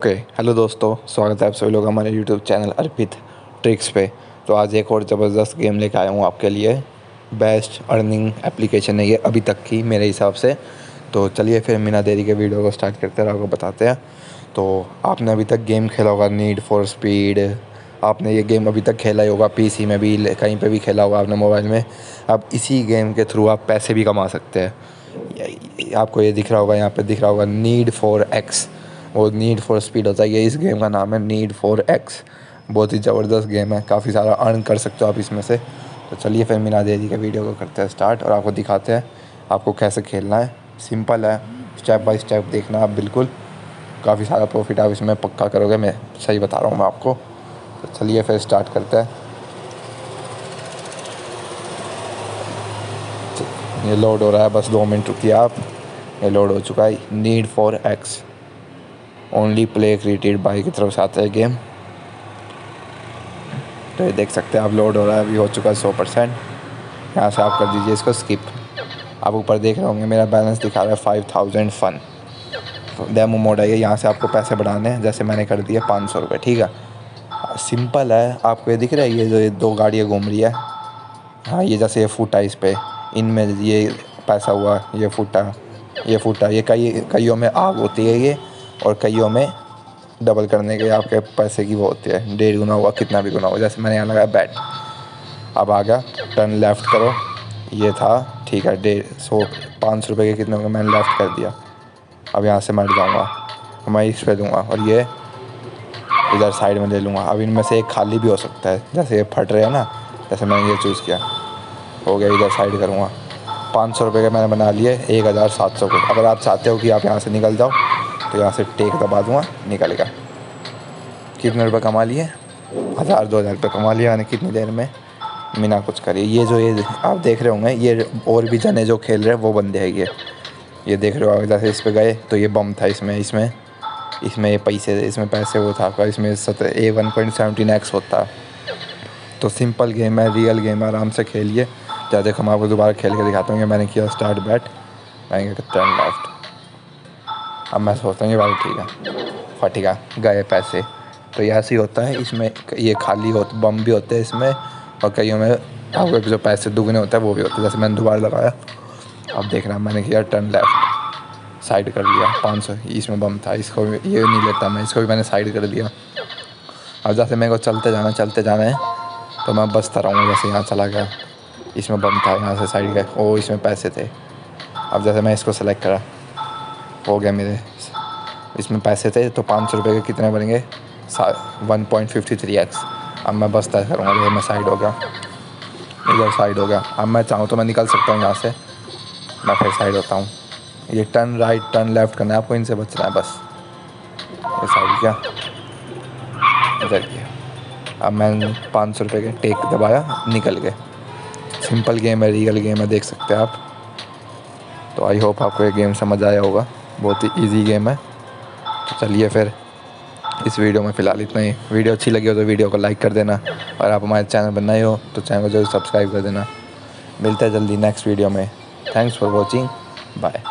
Okay okay, hello दोस्तों स्वागत है आप सभी लोग हमारे यूट्यूब चैनल अर्पित ट्रिक्स पे। तो आज एक और ज़बरदस्त गेम लेकर आया हूँ आपके लिए। बेस्ट अर्निंग एप्लीकेशन है ये अभी तक की मेरे हिसाब से। तो चलिए फिर बिना देरी के वीडियो को स्टार्ट करते हैं आपको बताते हैं। तो आपने अभी तक गेम खेला होगा नीड फॉर स्पीड आपने ये गेम अभी तक खेला ही होगा पीसी में भी कहीं पे भी खेला होगा आपने मोबाइल में। अब इसी गेम के थ्रू आप पैसे भी कमा सकते हैं। आपको ये दिख रहा होगा यहाँ पे दिख रहा होगा नीड फॉर एक्स वो नीड फॉर स्पीड होता है, ये इस गेम का नाम है नीड फॉर एक्स बहुत ही ज़बरदस्त गेम है, काफ़ी सारा अर्न कर सकते हो आप इसमें से। तो चलिए फिर मीना देदी के वीडियो को, करते हैं स्टार्ट और आपको दिखाते हैं, आपको कैसे खेलना है। सिंपल है स्टेप बाय स्टेप देखना आप बिल्कुल। काफ़ी सारा प्रॉफिट आप इसमें पक्का करोगे, मैं सही बता रहा हूँ मैं आपको। तो चलिए फिर स्टार्ट करते हैं। ये लोड हो रहा है, बस दो मिनट रुकिए आप। ये लोड हो चुका है need for X only play created by की तरफ़ से आता है गेम तो ये देख सकते हैं आप लोड हो रहा है, अभी हो चुका है सौ परसेंट। यहाँ से आप कर दीजिए इसको स्किप आप ऊपर देख रहे होंगे, मेरा बैलेंस दिखा रहा है five thousand fun demo mode है, यहाँ से आपको पैसे बढ़ाने हैं, जैसे मैंने कर दिया पाँच सौ रुपये ठीक है? सिंपल है, आपको ये दिख रहा है, ये जो ये दो गाड़ियाँ घूम रही है। हाँ ये जैसे ये फूटा इस पर इनमें ये पैसा हुआ, ये फूटा ये फूटा, ये कई, कईयों में आग होती है ये। और कईयों में डबल करने के आपके पैसे की वो होती है। डेढ़ गुना हुआ, कितना भी गुना हुआ। जैसे मैंने यहाँ लगाया बैट अब आ गया टर्न लेफ़्ट करो। ये था, ठीक है, डेढ़, सौ, पाँच सौ रुपये के कितने मैंने लेफ़्ट कर दिया। अब यहाँ से मैं जाऊँगा। मैं इस पर दूँगा। और ये इधर साइड में ले लूँगा। अब इनमें से एक खाली भी हो सकता है। जैसे ये फट रहे हैं ना, जैसे मैंने ये चूज़ किया। हो गया, इधर साइड करूँगा। पाँच सौ रुपये के मैंने बना लिए, एक हज़ार सात सौ को। अगर आप चाहते हो कि आप यहाँ से निकल जाओ तो यहाँ से टेक दबा दूँगा निकल गया। कितने रुपए कमा लिए? हज़ार, दो हज़ार रुपये कमा लिया मैंने कितनी देर में। बिना कुछ करिए ये जो ये आप देख रहे होंगे, ये और भी जने जो खेल रहे हैं, वो बंदे हैं ये। ये देख रहे हो जैसे इस पर गए तो ये बम था इसमें इसमें इसमें पैसे इसमें पैसे वो था, आपका इसमें सत, ए वन पॉइंट सेवेंटीन एक्स होता तो सिंपल गेम है, रियल गेम है, आराम से खेलिए। जैसे देखो मैं आपको दोबारा खेल के दिखाता हूँ मैंने किया स्टार्ट बैट। आएँगे टर्न लेफ़्ट अब मैं सोचता हूँ, ये बात ठीक है। फटिका गए पैसे। तो ये ऐसे ही होता है, इसमें ये खाली हो बम भी होते हैं इसमें, और कईयों में आपको जो पैसे दुगने होते हैं, वो भी होते हैं। जैसे मैंने दोबारा लगाया, अब देख रहा मैंने किया टर्न लेफ़्ट साइड कर लिया, पाँच सौ, इसमें बम था, इसको भी, ये नहीं लेता मैं, इसको भी मैंने साइड कर दिया अब जैसे मेरे को चलते जाना चलते जाना है तो मैं बसता रहूँगा, जैसे यहाँ चला गया। इसमें बम था, यहाँ से साइड गए ओ, इसमें पैसे थे। अब जैसे मैं इसको सेलेक्ट करा हो गया मेरे। इसमें पैसे थे तो पाँच सौ रुपये के कितने बनेंगे? One point fifty three X अब मैं बस तय करूँगा, ये मैं साइड हो गया। इधर साइड हो गया। अब मैं चाहूँ तो मैं निकल सकता हूँ यहाँ से। मैं फिर साइड होता हूँ। ये टर्न राइट टर्न लेफ़्ट करना है, आपको इनसे बचना है बस। ये साइड क्या। इधर किया। अब मैंने पाँच सौ रुपये के टेक दबाया, निकल गए। सिंपल गेम है रियल गेम है, देख सकते हैं आप। तो आई होप आपको ये गेम समझ आया होगा। बहुत ही इजी गेम है। तो चलिए फिर इस वीडियो में फ़िलहाल इतना ही। वीडियो अच्छी लगी हो तो वीडियो को लाइक कर देना और आप हमारे चैनल पर नए हो तो चैनल को ज़रूर सब्सक्राइब कर देना। मिलते हैं जल्दी नेक्स्ट वीडियो में। Thanks for watching bye